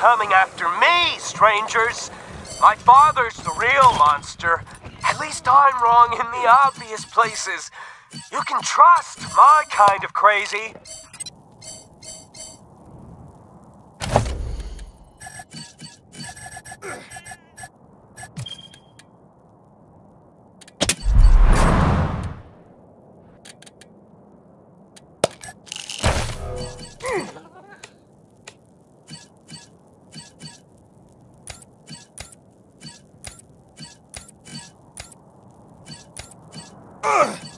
coming after me, strangers. My father's the real monster. At least I'm wrong in the obvious places. You can trust my kind of crazy. Moving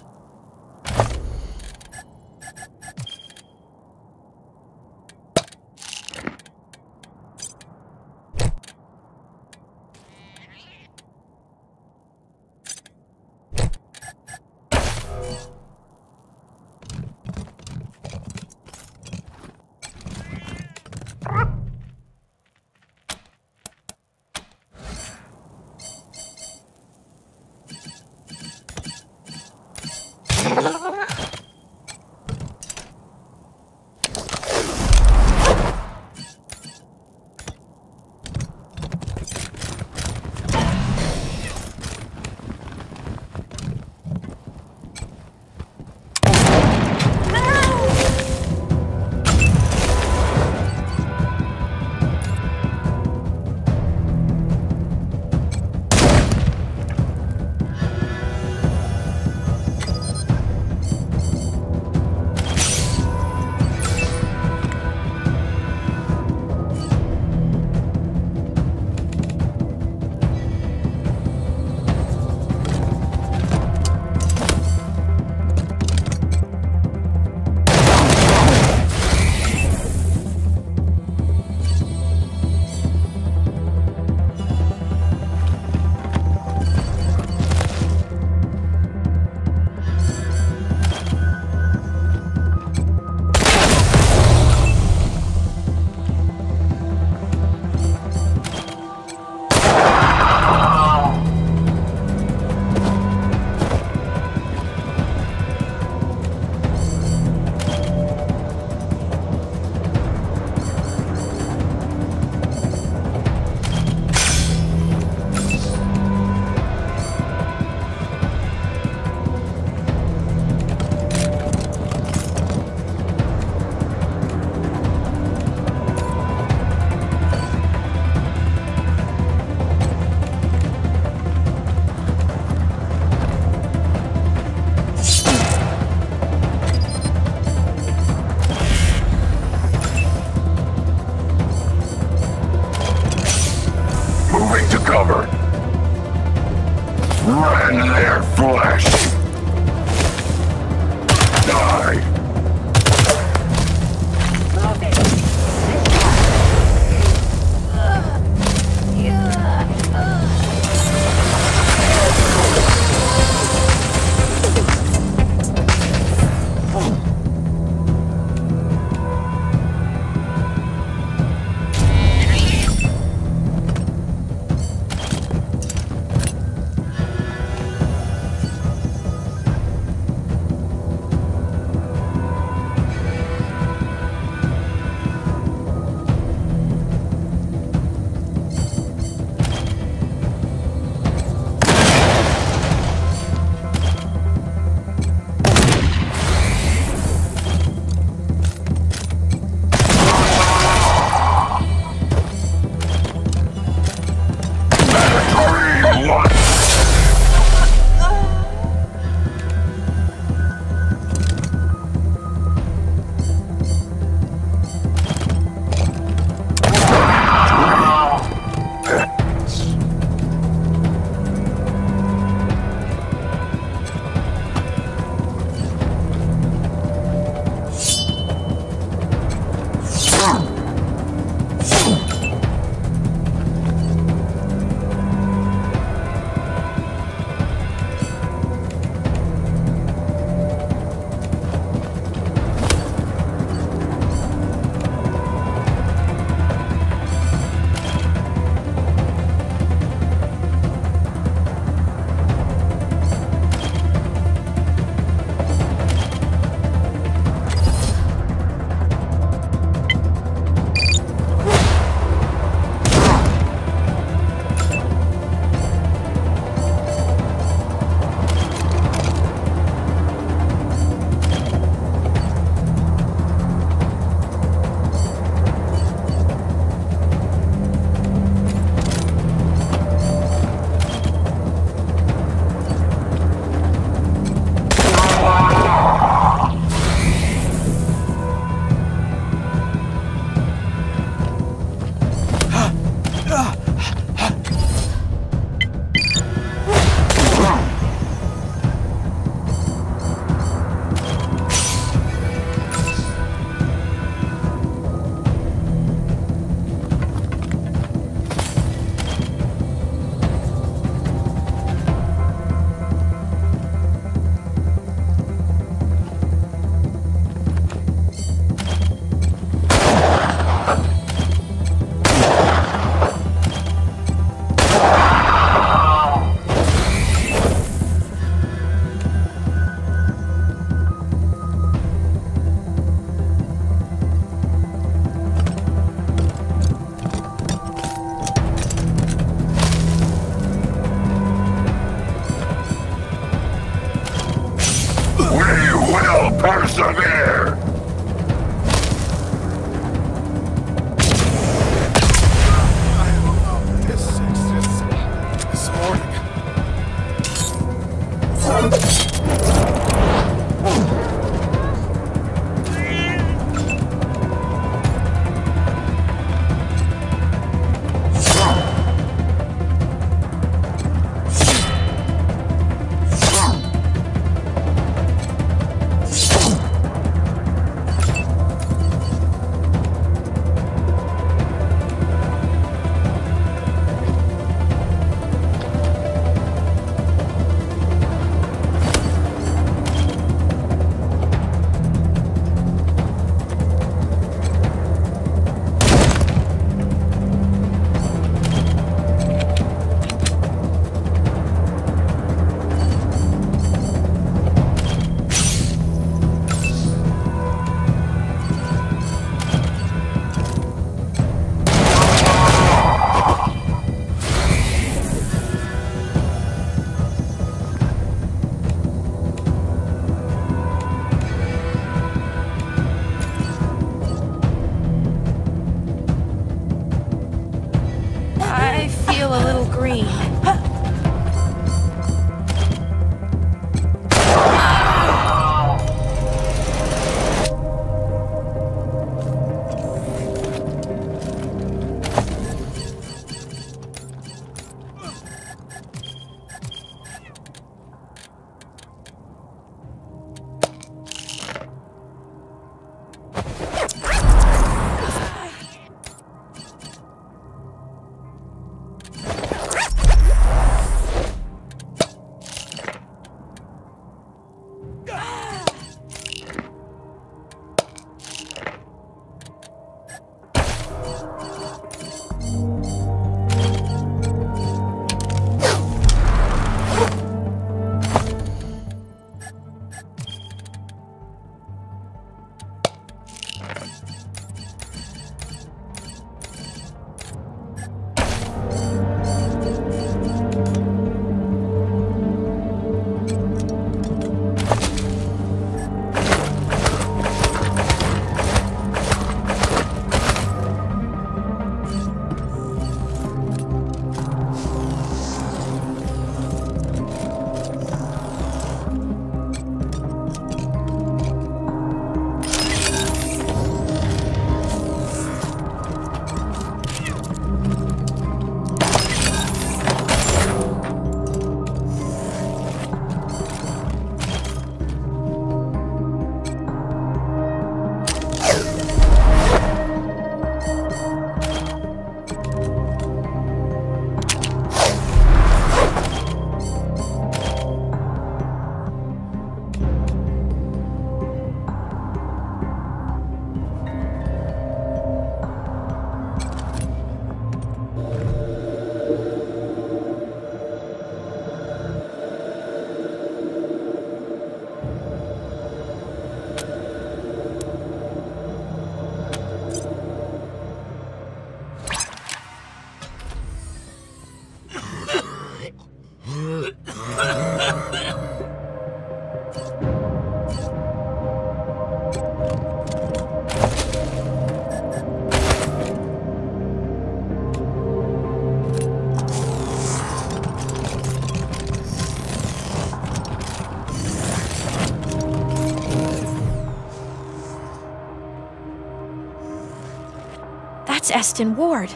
That's Eston Ward.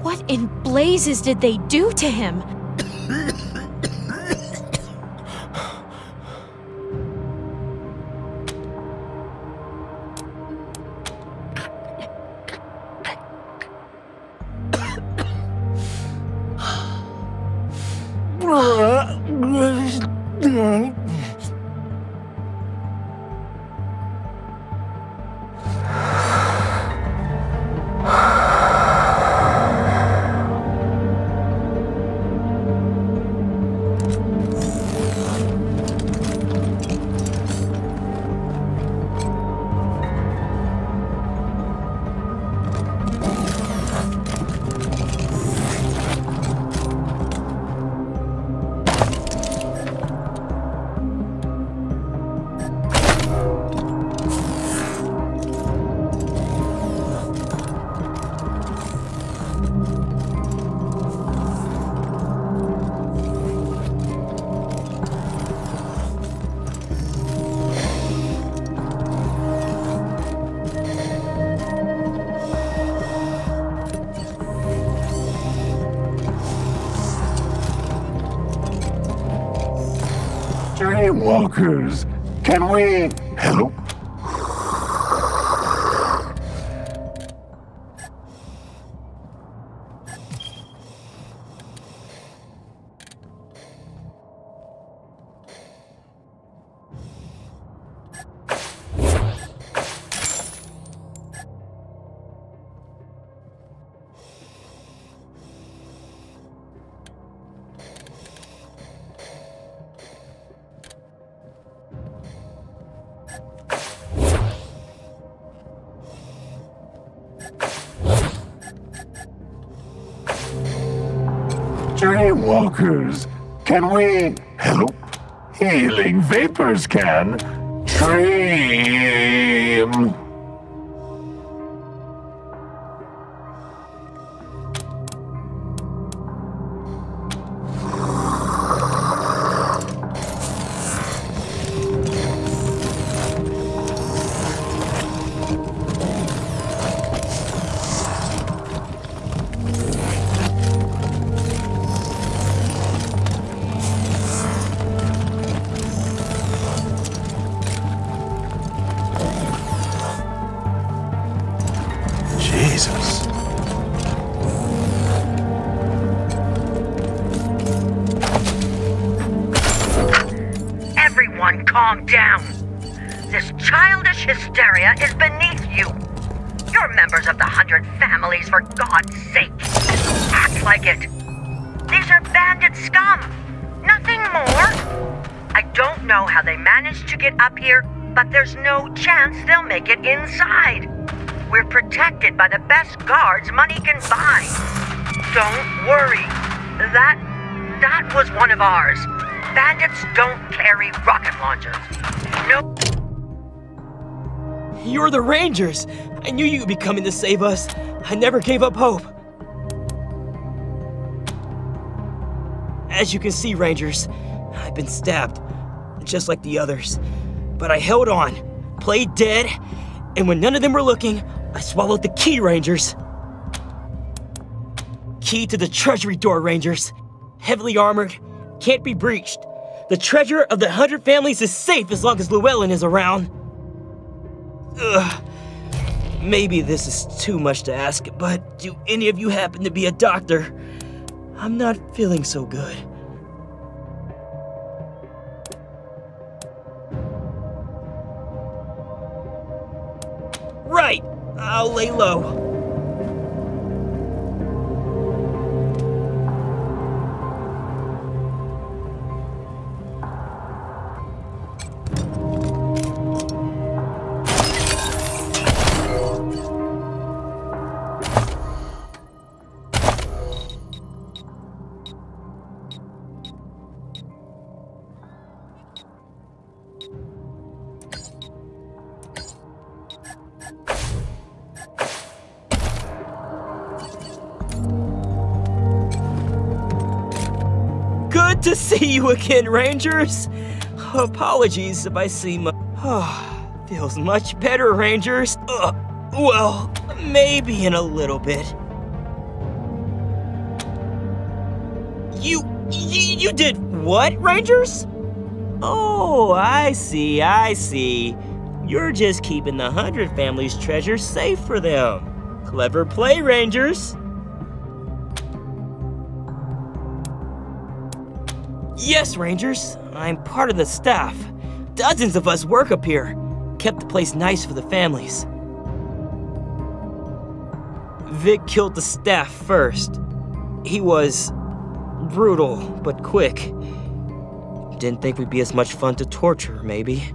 What in blazes did they do to him? Dreamwalkers, can we help? Dreamwalkers, can we help? Healing vapors can. Dream. That that was one of ours. Bandits don't carry rocket launchers. No You're the Rangers! I knew you'd be coming to save us. I never gave up hope. As you can see, Rangers, I've been stabbed, just like the others. But I held on, played dead, and when none of them were looking, I swallowed the key, Rangers. Key to the treasury door, Rangers. Heavily armored, can't be breached. The treasure of the Hundred Families is safe as long as Llewellyn is around. Ugh. Maybe this is too much to ask, but do any of you happen to be a doctor? I'm not feeling so good. Right, I'll lay low. Again, Rangers. Apologies if I seem. Oh, feels much better, Rangers. Uh, well, maybe in a little bit. You, you, you did what, Rangers? Oh, I see, I see. You're just keeping the Hundred Family's treasure safe for them. Clever play, Rangers. Yes, Rangers. I'm part of the staff. Dozens of us work up here. Kept the place nice for the families. Vic killed the staff first. He was brutal, but quick. Didn't think we'd be as much fun to torture, maybe.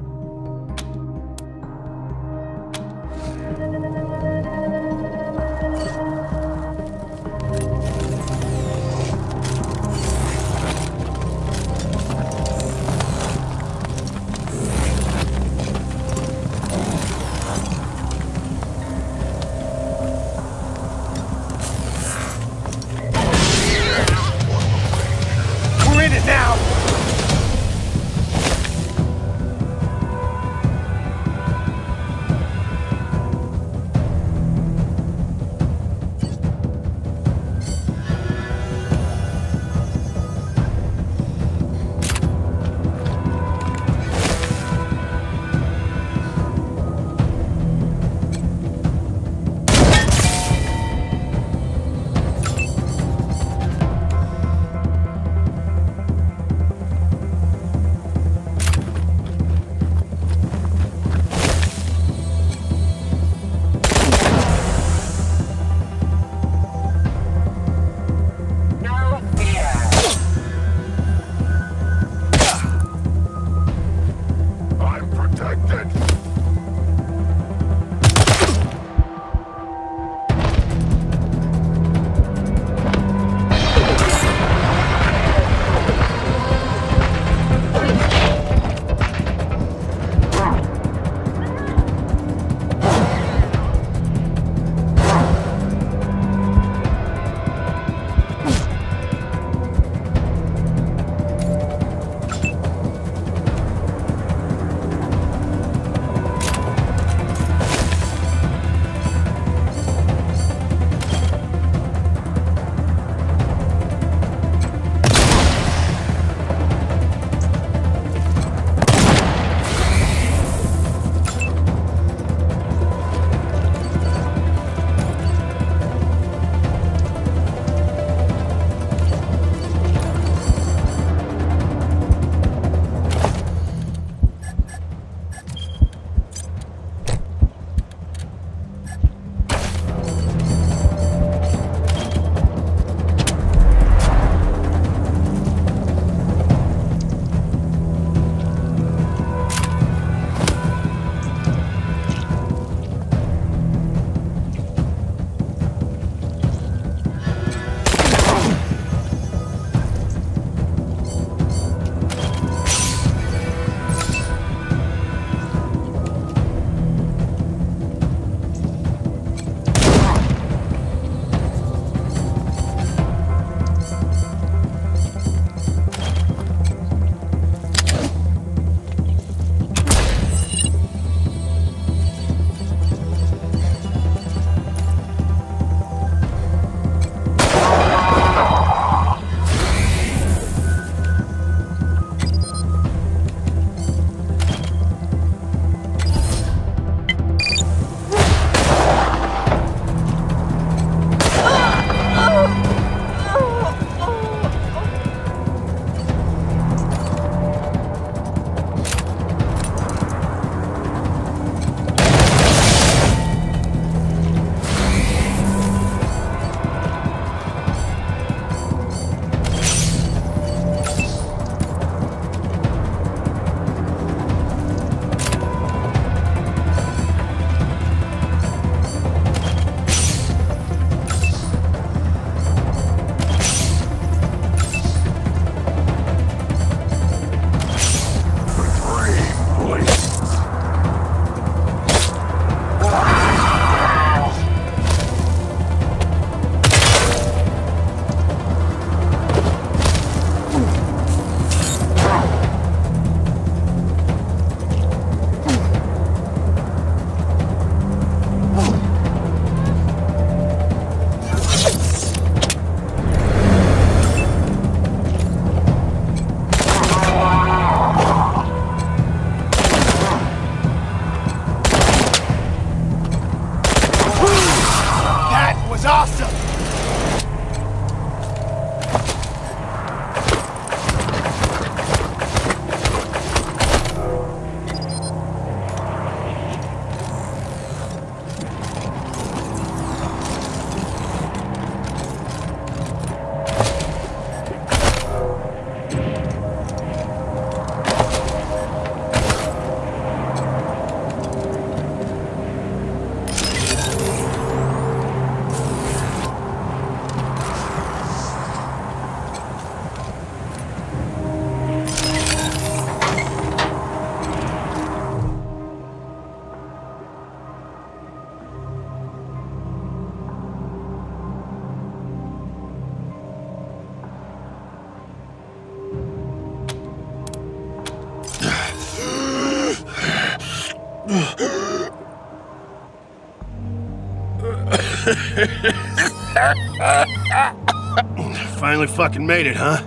Finally fucking made it, huh?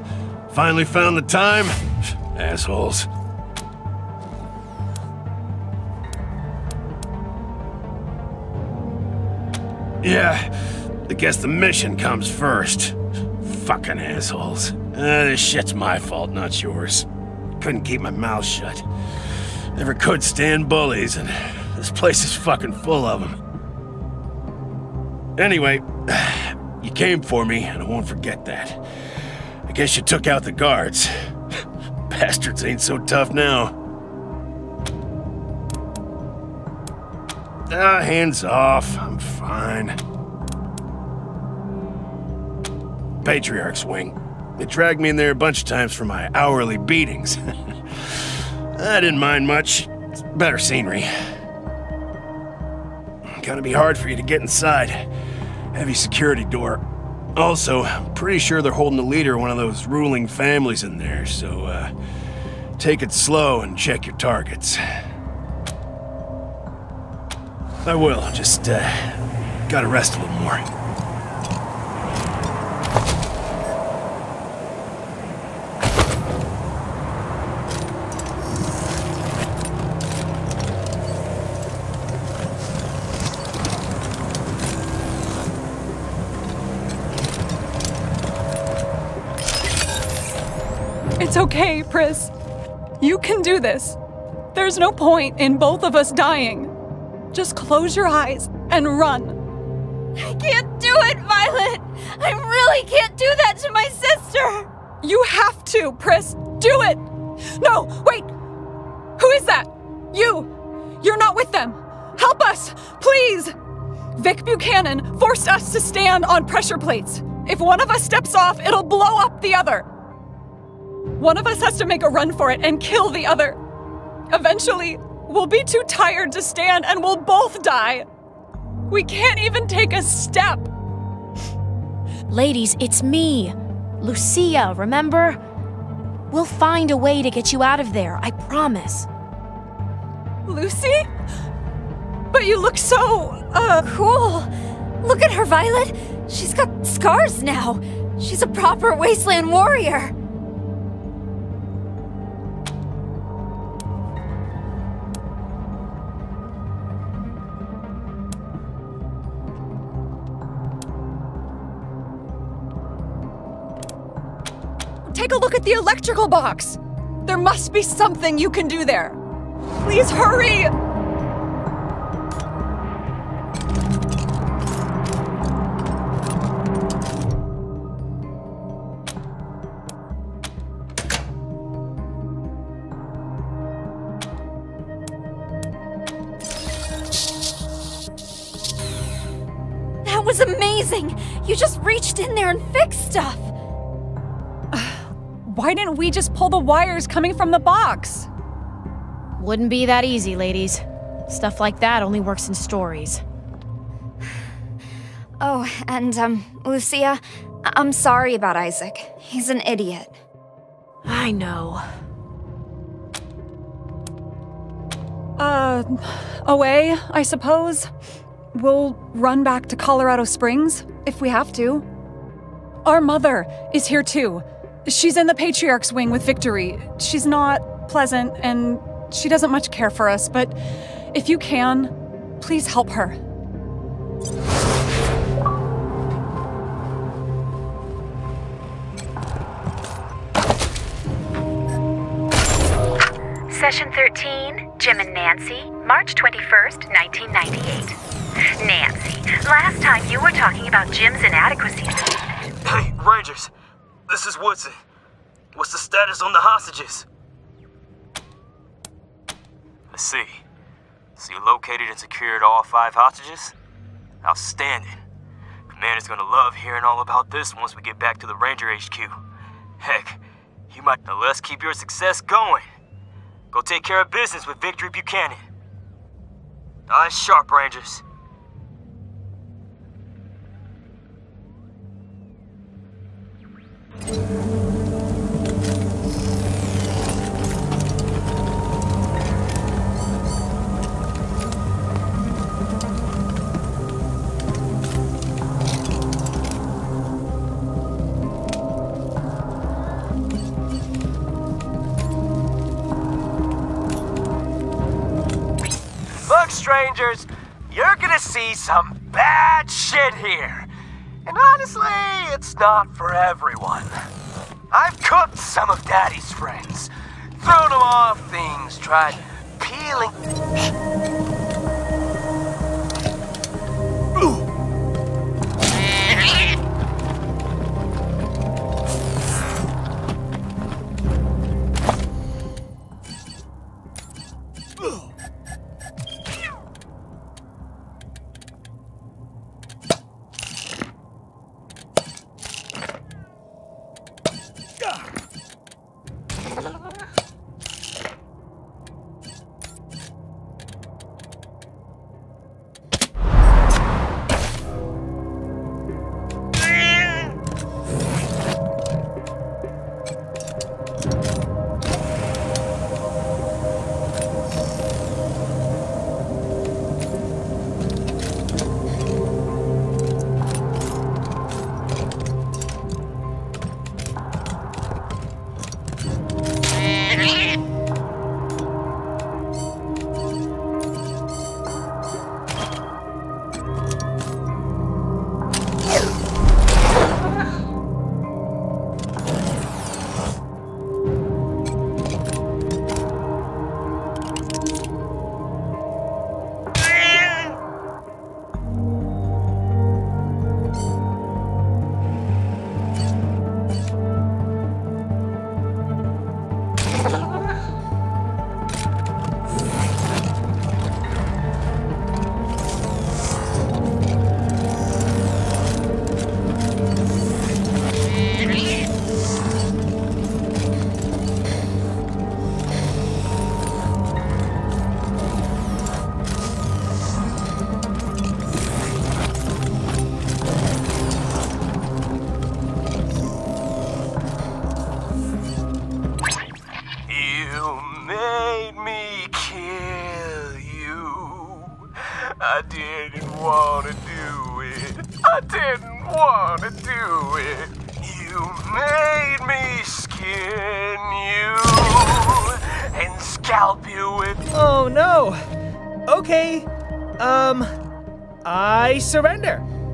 Finally found the time? Assholes. Yeah, I guess the mission comes first. Fucking assholes. Uh, this shit's my fault, not yours. Couldn't keep my mouth shut. Never could stand bullies, and this place is fucking full of them. Anyway, you came for me, and I won't forget that. I guess you took out the guards. Bastards ain't so tough now. Ah, hands off. I'm fine. Patriarch's wing. They dragged me in there a bunch of times for my hourly beatings. I didn't mind much. It's better scenery. Gonna be hard for you to get inside. Heavy security door. Also, pretty sure they're holding the leader of one of those ruling families in there, so, uh, take it slow and check your targets. I will, just, uh, gotta rest a little more. It's okay, Pris. You can do this. There's no point in both of us dying. Just close your eyes and run. I can't do it, Violet! I really can't do that to my sister! You have to, Pris. Do it! No, wait! Who is that? You! You're not with them! Help us, please! Vic Buchanan forced us to stand on pressure plates. If one of us steps off, it'll blow up the other. One of us has to make a run for it and kill the other. Eventually, we'll be too tired to stand and we'll both die. We can't even take a step. Ladies, it's me. Lucia, remember? We'll find a way to get you out of there, I promise. Lucy? But you look so, uh. Cool. Look at her, Violet. She's got scars now. She's a proper wasteland warrior. Take a look at the electrical box. There must be something you can do there. Please hurry! That was amazing! You just reached in there and fixed stuff! Why didn't we just pull the wires coming from the box? Wouldn't be that easy, ladies. Stuff like that only works in stories. Oh, and, um, Lucia, I- I'm sorry about Isaac. He's an idiot. I know. Uh, away, I suppose. We'll run back to Colorado Springs if we have to. Our mother is here too. She's in the Patriarch's wing with Victory. She's not pleasant and she doesn't much care for us, but if you can, please help her. Session 13, Jim and Nancy, March 21st, 1998. Nancy, last time you were talking about Jim's inadequacies. Hey, Rangers! This is Woodson. What's the status on the hostages? Let's see. So you located and secured all five hostages? Outstanding. Commander's gonna love hearing all about this once we get back to the Ranger HQ. Heck, you might now let's keep your success going. Go take care of business with Victory Buchanan. Eyes sharp, Rangers. And honestly, it's not for everyone. I've cooked some of Daddy's friends, thrown them off things, tried peeling.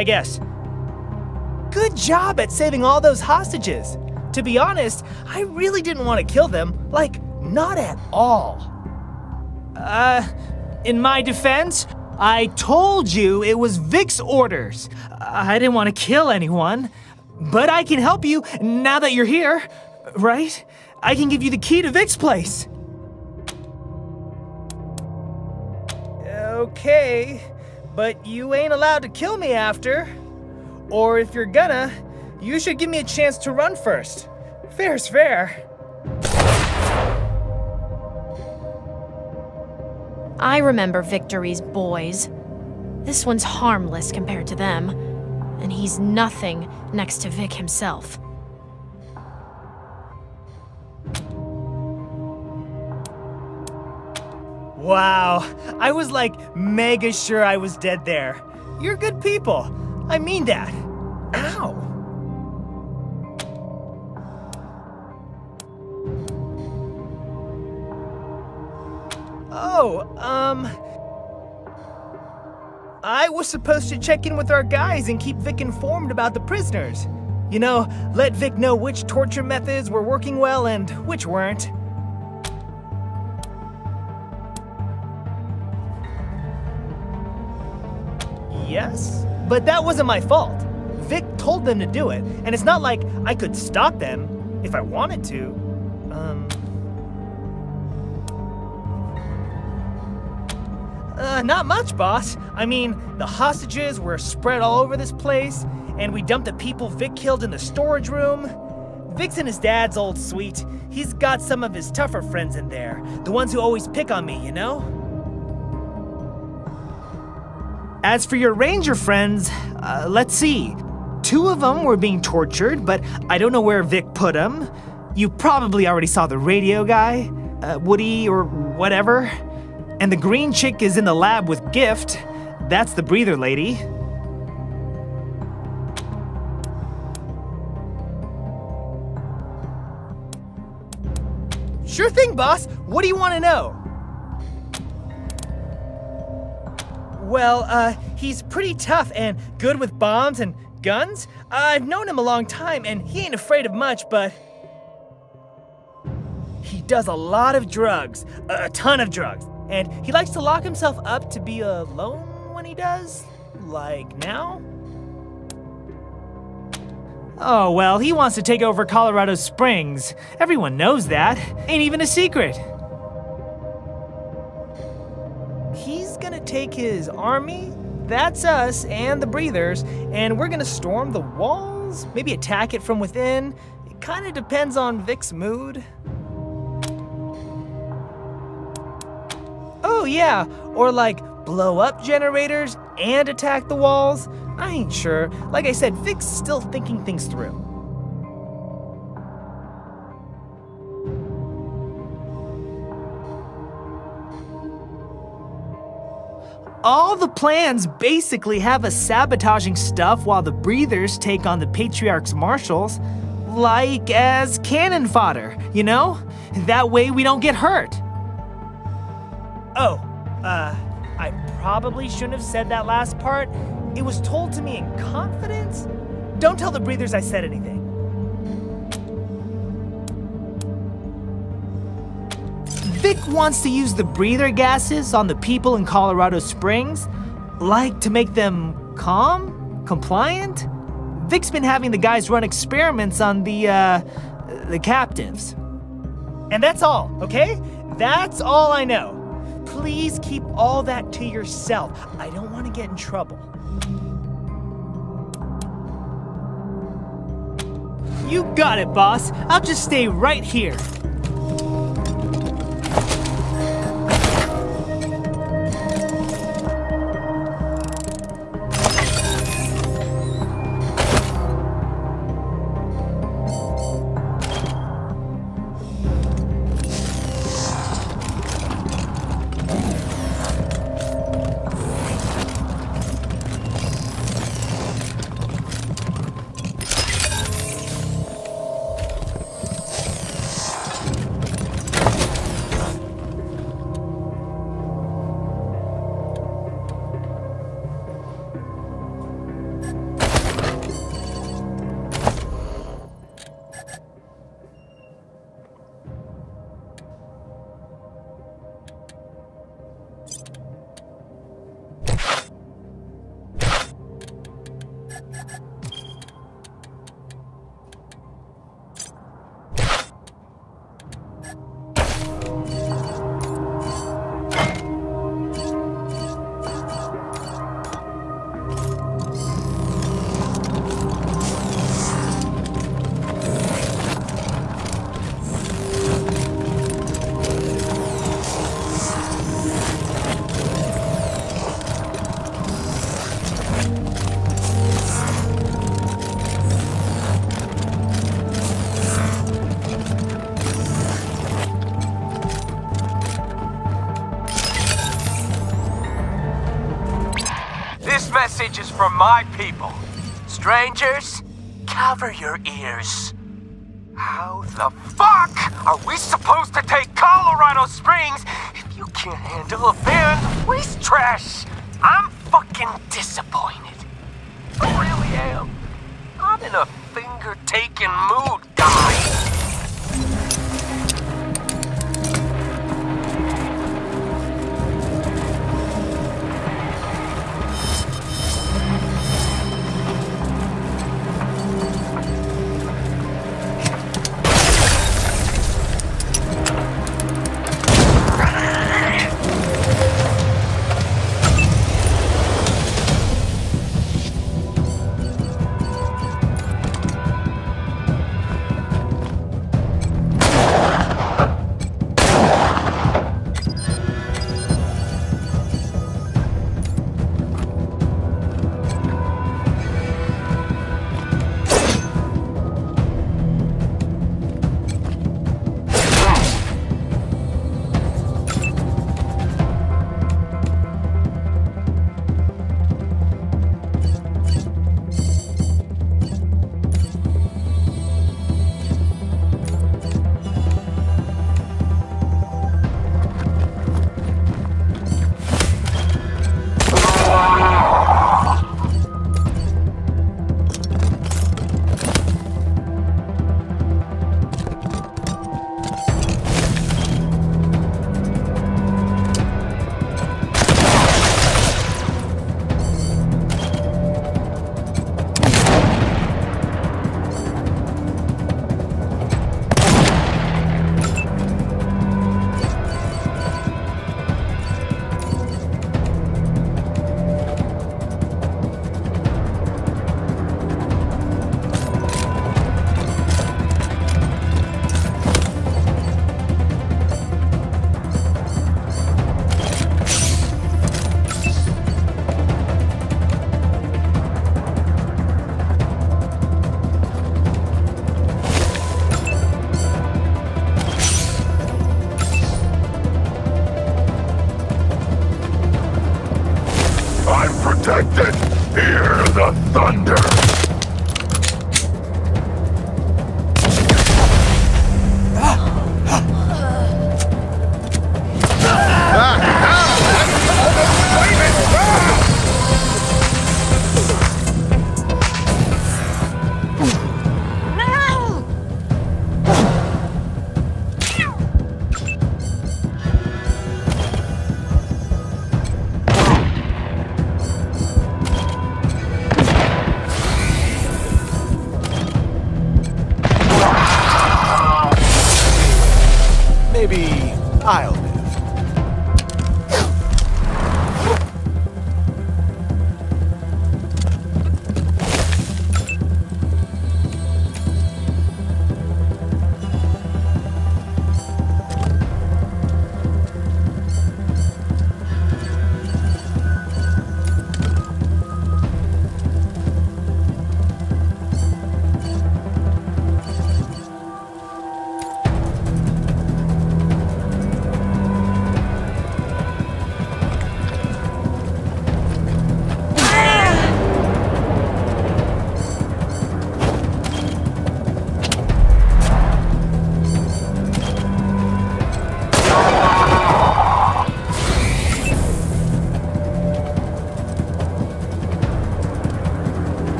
I guess. Good job at saving all those hostages. To be honest, I really didn't want to kill them. Like, not at all. Uh, in my defense, I told you it was Vic's orders. I didn't want to kill anyone. But I can help you now that you're here, right? I can give you the key to Vic's place. Okay, but you ain't allowed to kill me after. Or if you're gonna, you should give me a chance to run first. Fair's fair. I remember Victory's boys. This one's harmless compared to them, and he's nothing next to Vic himself. Wow, I was like mega sure I was dead there. You're good people. I mean that. Ow. Oh, um. I was supposed to check in with our guys and keep Vic informed about the prisoners. You know, let Vic know which torture methods were working well and which weren't. Yes, but that wasn't my fault. Vic told them to do it, and it's not like I could stop them if I wanted to. Um. Uh, not much, boss. I mean, the hostages were spread all over this place, and we dumped the people Vic killed in the storage room. Vic's in his dad's old suite. He's got some of his tougher friends in there, the ones who always pick on me, you know? As for your ranger friends, uh, let's see. Two of them were being tortured, but I don't know where Vic put them. You probably already saw the radio guy, uh, Woody or whatever. And the green chick is in the lab with Gift. That's the breather lady. Sure thing, boss. What do you want to know? Well, uh, he's pretty tough and good with bombs and guns. I've known him a long time and he ain't afraid of much, but. He does a lot of drugs, a ton of drugs, and he likes to lock himself up to be alone when he does. Like now? Oh, well, he wants to take over Colorado Springs. Everyone knows that. Ain't even a secret. Gonna take his army, that's us, and the breathers, and we're gonna storm the walls, maybe attack it from within. It kinda depends on Vic's mood. Oh, yeah, or like blow up generators and attack the walls. I ain't sure. Like I said, Vic's still thinking things through. All the plans basically have us sabotaging stuff while the breathers take on the Patriarch's marshals, like as cannon fodder, you know? That way we don't get hurt. Oh, uh, I probably shouldn't have said that last part. It was told to me in confidence. Don't tell the breathers I said anything. Vic wants to use the breather gases on the people in Colorado Springs, like to make them calm, compliant. Vic's been having the guys run experiments on the, uh, the captives. And that's all, okay? That's all I know. Please keep all that to yourself. I don't want to get in trouble. You got it, boss. I'll just stay right here. From my people. Strangers, cover your ears. How the fuck are we supposed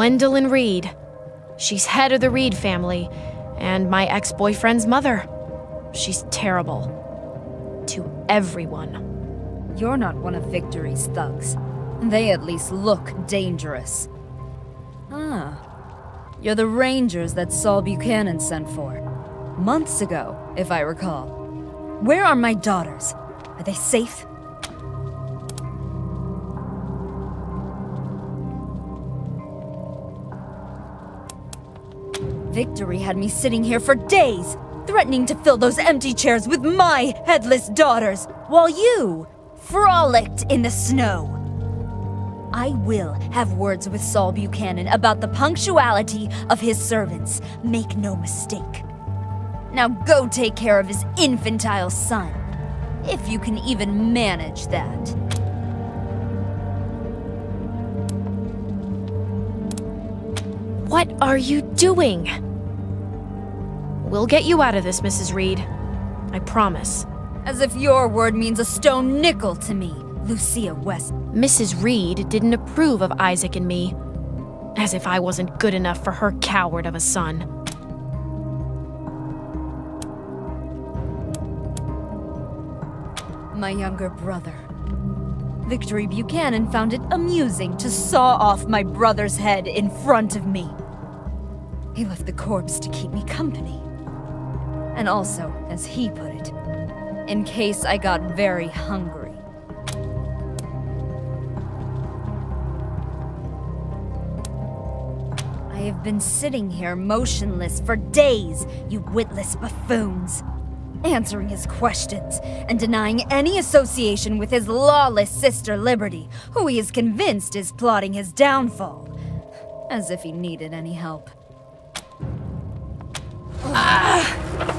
Gwendolyn Reed. She's head of the Reed family, And my ex boyfriend's mother. She's terrible. To everyone. You're not one of Victory's thugs. They at least look dangerous. Ah. You're the Rangers that Saul Buchanan sent for. Months ago, if I recall. Where are my daughters? Are they safe? Victory had me sitting here for days, threatening to fill those empty chairs with my headless daughters, while you frolicked in the snow. I will have words with Saul Buchanan about the punctuality of his servants. Make no mistake. Now go take care of his infantile son. If you can even manage that. What are you doing? We'll get you out of this, Mrs. Reed. I promise. As if your word means a stone nickel to me, Lucia West. Mrs. Reed didn't approve of Isaac and me. As if I wasn't good enough for her coward of a son. My younger brother. Victory Buchanan found it amusing to saw off my brother's head in front of me. He left the corpse to keep me company. And also, as he put it, in case I got very hungry. I have been sitting here motionless for days, you witless buffoons. Answering his questions and denying any association with his lawless sister Liberty, who he is convinced is plotting his downfall. As if he needed any help. Ah!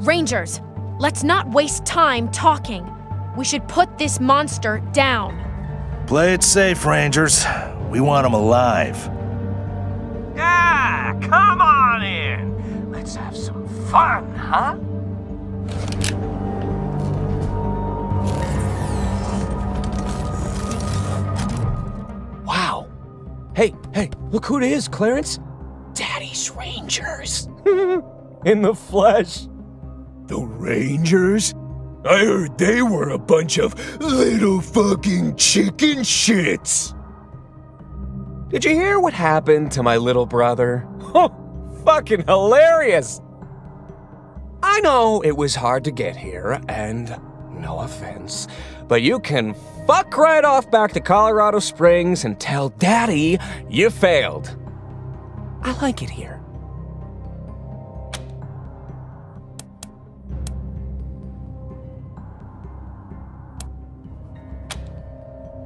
Rangers, let's not waste time talking. We should put this monster down. Play it safe, Rangers. We want him alive. Yeah, come on in. Let's have some fun, huh? Wow. Hey, hey, look who it is, Clarence. Daddy's Rangers. In the flesh. Rangers? I heard they were a bunch of little fucking chicken shits. Did you hear what happened to my little brother? Oh, fucking hilarious! I know it was hard to get here, and no offense, but you can fuck right off back to Colorado Springs and tell Daddy you failed. I like it here.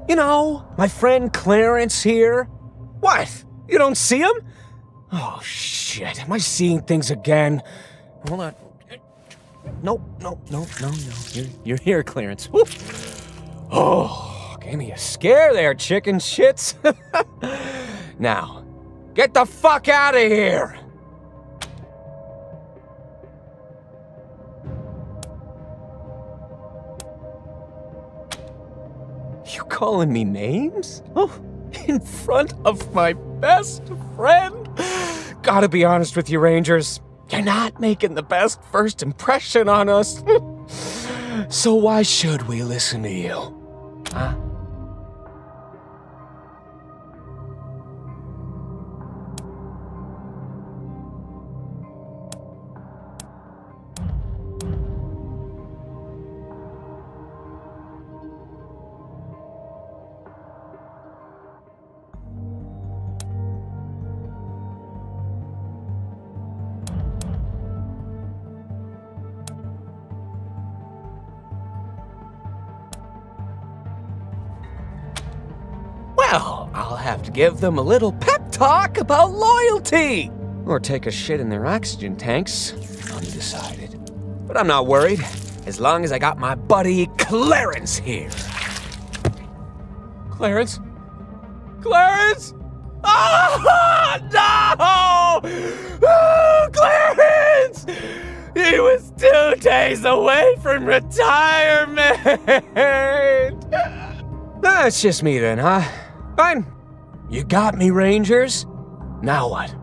You know, my friend Clarence here. What? You don't see him? Oh, shit. Am I seeing things again? Hold on. Nope, nope, nope, no, no. You're, you're here, Clarence. Woo. Oh, gave me a scare there, chicken shits. now, get the fuck out of here! You calling me names? Oh, in front of my best friend? Gotta be honest with you, Rangers. You're not making the best first impression on us. so why should we listen to you? Huh? Give them a little pep talk about loyalty. Or take a shit in their oxygen tanks. Undecided. But I'm not worried, as long as I got my buddy Clarence here. Clarence? Clarence? Oh, no! Oh, Clarence! He was two days away from retirement! That's just me then, huh? Fine. You got me, Rangers. Now what?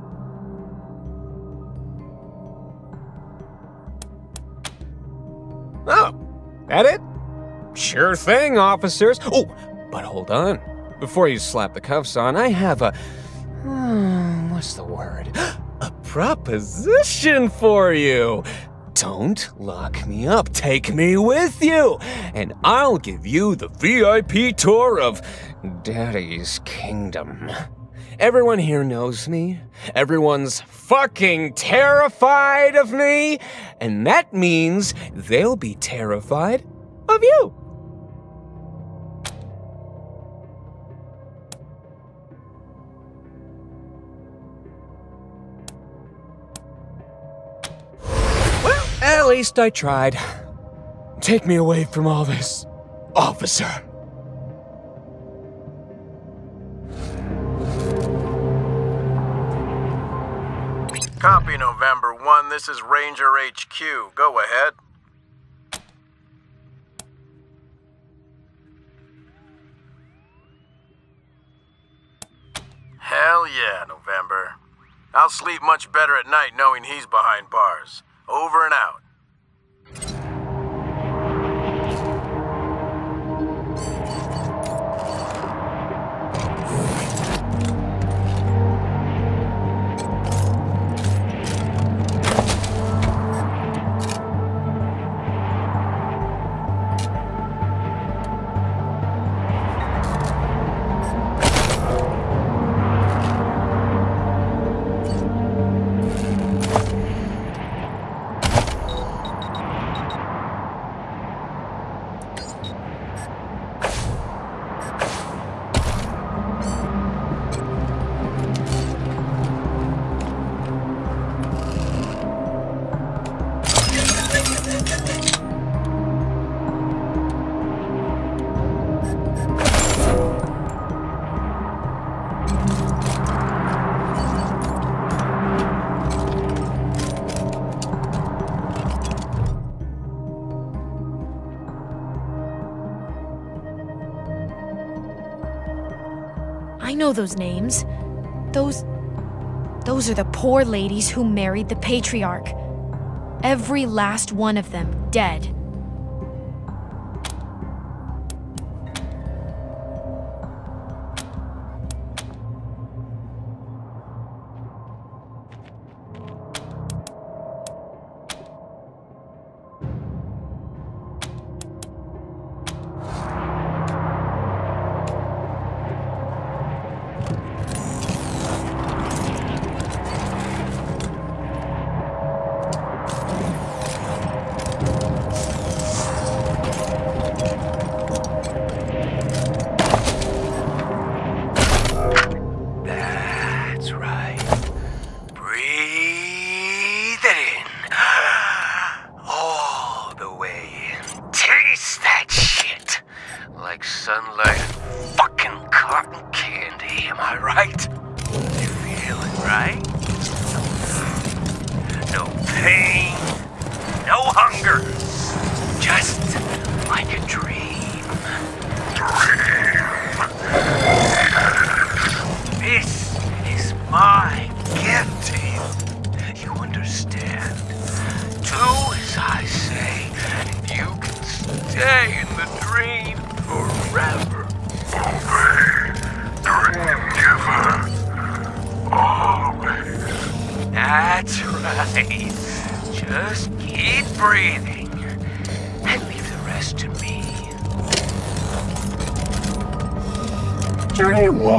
Oh, that it? Sure thing, officers. Oh, but hold on. Before you slap the cuffs on, I have a. what's the word? A proposition for you. Don't lock me up. Take me with you. And I'll give you the VIP tour of Daddy's Kingdom. Everyone here knows me. Everyone's fucking terrified of me. And that means they'll be terrified of you. Well, at least I tried. Take me away from all this, officer. Copy November 1. This is Ranger HQ. Go ahead. Hell yeah, November. I'll sleep much better at night knowing he's behind bars. Over and out. Know those names. Those. Those are the poor ladies who married the patriarch. Every last one of them dead.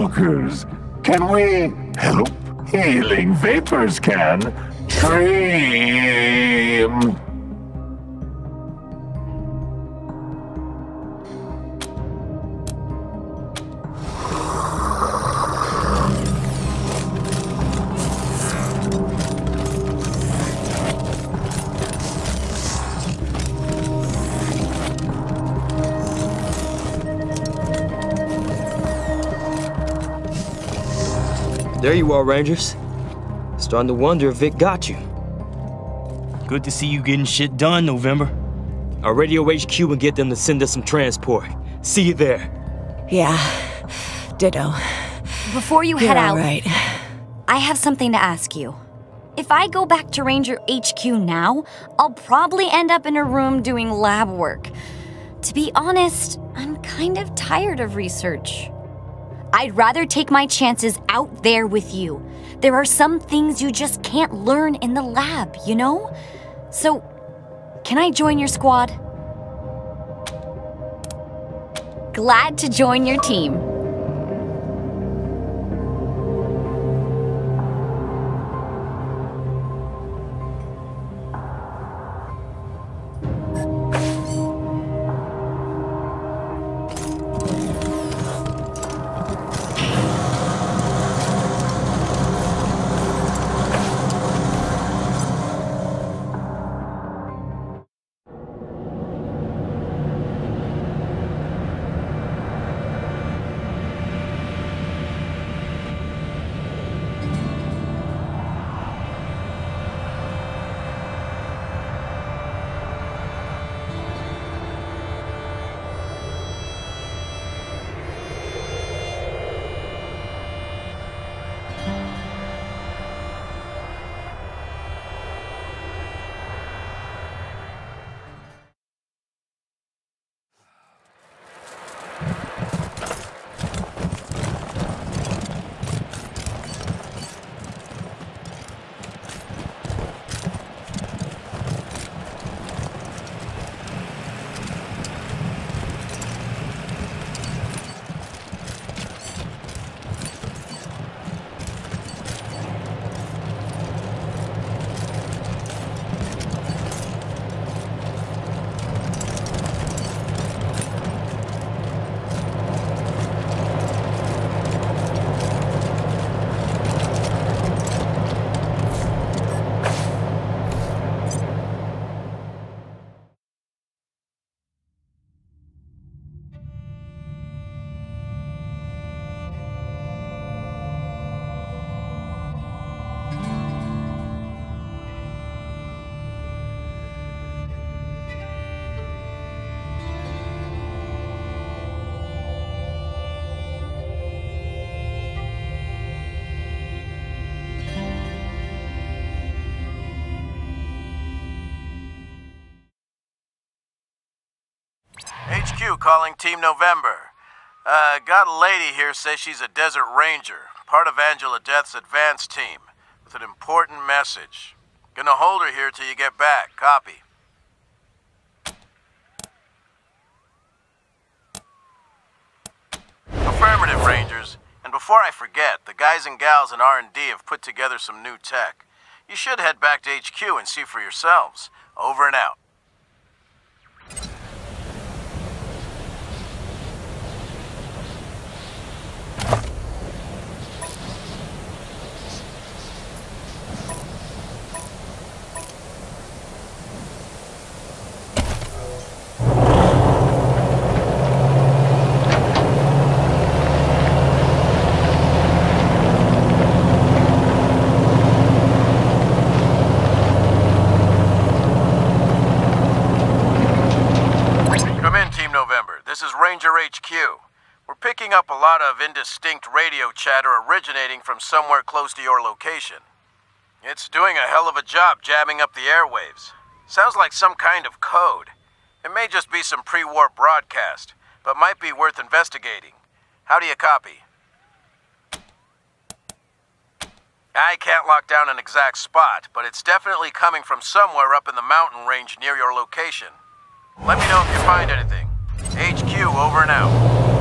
Dreamwalkers, can we help? Healing vapors can. Dream. There you are, Rangers. Starting to wonder if Vic got you. Good to see you getting shit done, November. I'll radio HQ and get them to send us some transport. See you there. Yeah, ditto. Before you You're head all out, right. I have something to ask you. If I go back to Ranger HQ now, I'll probably end up in a room doing lab work. To be honest, I'm kind of tired of research. I'd rather take my chances out there with you. There are some things you just can't learn in the lab, you know? So, can I join your squad? Glad to join your team. Calling Team November. Uh, got a lady here says she's a Desert Ranger, part of Angela Deth's advance team, with an important message. Gonna hold her here till you get back. Copy. Affirmative, Rangers. And before I forget, the guys and gals in R&D have put together some new tech. You should head back to HQ and see for yourselves. Over and out. Come in, Team November. This is Ranger HQ. We're picking up a lot of indistinct radio chatter originating from somewhere close to your location. It's doing a hell of a job jamming up the airwaves. Sounds like some kind of code. It may just be some pre war broadcast, but might be worth investigating. How do you copy? I can't lock down an exact spot, but it's definitely coming from somewhere up in the mountain range near your location. Let me know if you find anything. HQ over and out.